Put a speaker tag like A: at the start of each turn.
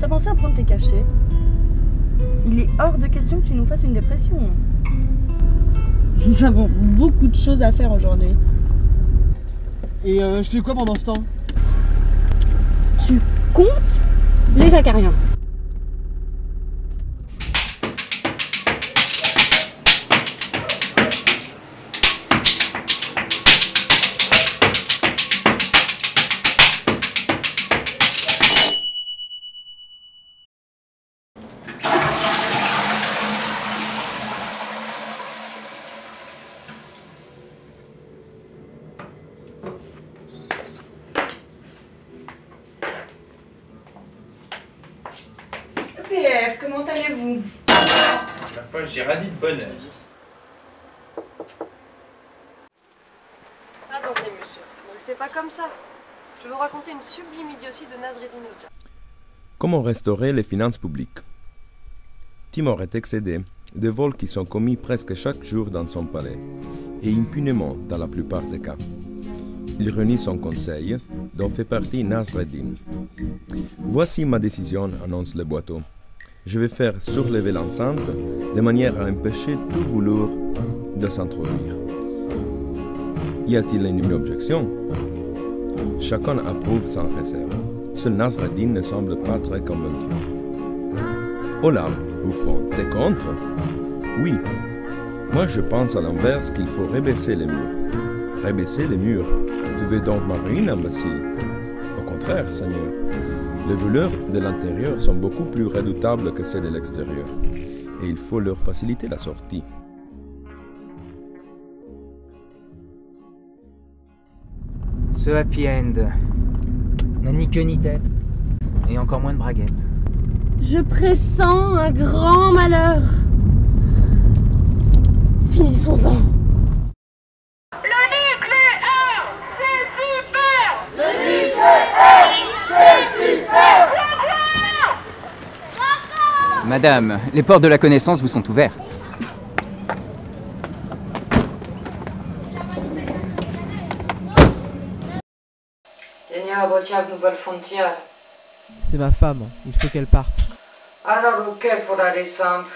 A: T'as pensé à prendre tes cachets? Il est hors de question que tu nous fasses une dépression. Nous avons beaucoup de choses à faire aujourd'hui.
B: Et euh, je fais quoi pendant ce temps?
A: Tu comptes? Les acariens. Comment allez-vous?
C: La fois, j'ai radis de bonheur.
D: Attendez, monsieur, ne restez pas comme ça. Je vais vous raconter une sublime idiotie de Nasreddin Hoxha.
E: Comment restaurer les finances publiques? Timor est excédé de vols qui sont commis presque chaque jour dans son palais, et impunément dans la plupart des cas. Il réunit son conseil, dont fait partie Nasreddin. Voici ma décision, annonce le boiteau. Je vais faire surlever l'enceinte de manière à empêcher tout vouloir de s'introduire. Y a-t-il une objection? Chacun approuve sans réserve. Seul Nasreddin ne semble pas très convaincu. Là, bouffon, t'es contre? Oui. Moi je pense à l'inverse qu'il faut rebaisser les murs. Rebaisser les murs Tu veux donc ma ruine, imbécile? Contraire, Seigneur. Les voleurs de l'intérieur sont beaucoup plus redoutables que ceux de l'extérieur. Et il faut leur faciliter la sortie.
F: Ce happy end n'a ni queue ni tête, et encore moins de braguette.
A: Je pressens un grand malheur. Finissons-en.
G: Le nucléaire, c'est super
F: Madame, les portes de la connaissance vous sont ouvertes.
H: Nouvelle frontière.
B: C'est ma femme, il faut qu'elle parte.
H: Alors ok pour aller simple?